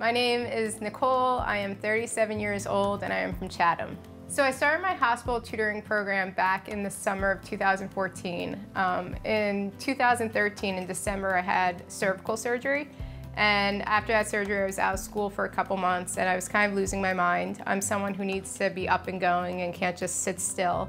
My name is Nicole. I am 37 years old and I am from Chatham. So I started my hospital tutoring program back in the summer of 2014. Um, in 2013, in December, I had cervical surgery. And after that surgery, I was out of school for a couple months and I was kind of losing my mind. I'm someone who needs to be up and going and can't just sit still.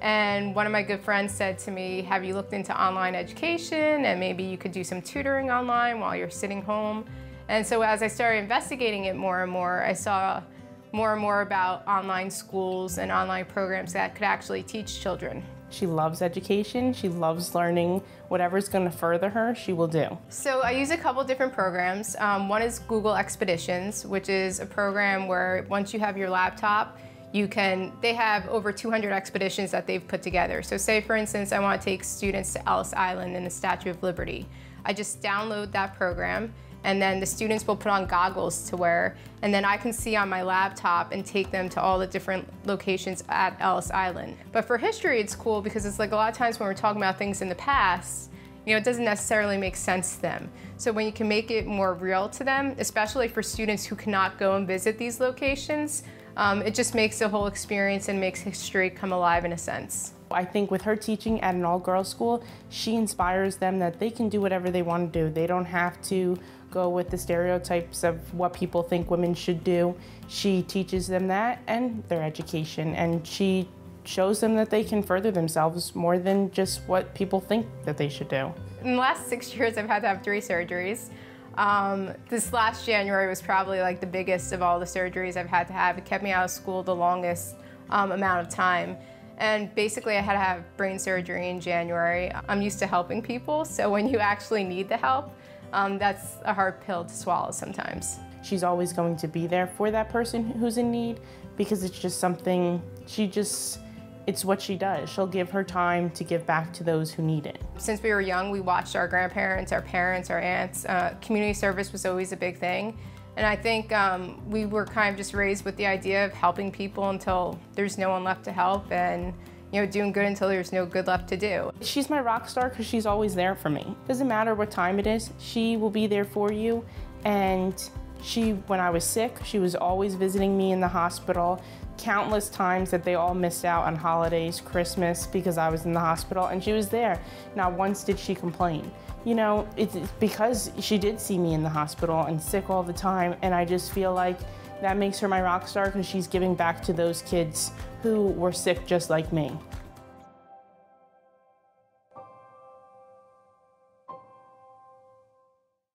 And one of my good friends said to me, have you looked into online education and maybe you could do some tutoring online while you're sitting home? And so as I started investigating it more and more, I saw more and more about online schools and online programs that could actually teach children. She loves education. She loves learning whatever's going to further her, she will do. So I use a couple different programs. Um, one is Google Expeditions, which is a program where once you have your laptop, you can, they have over 200 expeditions that they've put together. So say for instance, I want to take students to Ellis Island and the Statue of Liberty. I just download that program and then the students will put on goggles to wear and then I can see on my laptop and take them to all the different locations at Ellis Island. But for history it's cool because it's like a lot of times when we're talking about things in the past, you know, it doesn't necessarily make sense to them. So when you can make it more real to them, especially for students who cannot go and visit these locations, um, it just makes the whole experience and makes history come alive in a sense. I think with her teaching at an all-girls school, she inspires them that they can do whatever they want to do. They don't have to go with the stereotypes of what people think women should do. She teaches them that and their education, and she shows them that they can further themselves more than just what people think that they should do. In the last six years, I've had to have three surgeries. Um, this last January was probably like the biggest of all the surgeries I've had to have. It kept me out of school the longest um, amount of time. And basically I had to have brain surgery in January. I'm used to helping people, so when you actually need the help, um, that's a hard pill to swallow sometimes. She's always going to be there for that person who's in need because it's just something she just it's what she does. She'll give her time to give back to those who need it. Since we were young, we watched our grandparents, our parents, our aunts. Uh, community service was always a big thing. And I think um, we were kind of just raised with the idea of helping people until there's no one left to help and you know, doing good until there's no good left to do. She's my rock star because she's always there for me. Doesn't matter what time it is, she will be there for you. And she, when I was sick, she was always visiting me in the hospital countless times that they all missed out on holidays, Christmas, because I was in the hospital, and she was there. Not once did she complain. You know, it's because she did see me in the hospital and sick all the time, and I just feel like that makes her my rock star because she's giving back to those kids who were sick just like me.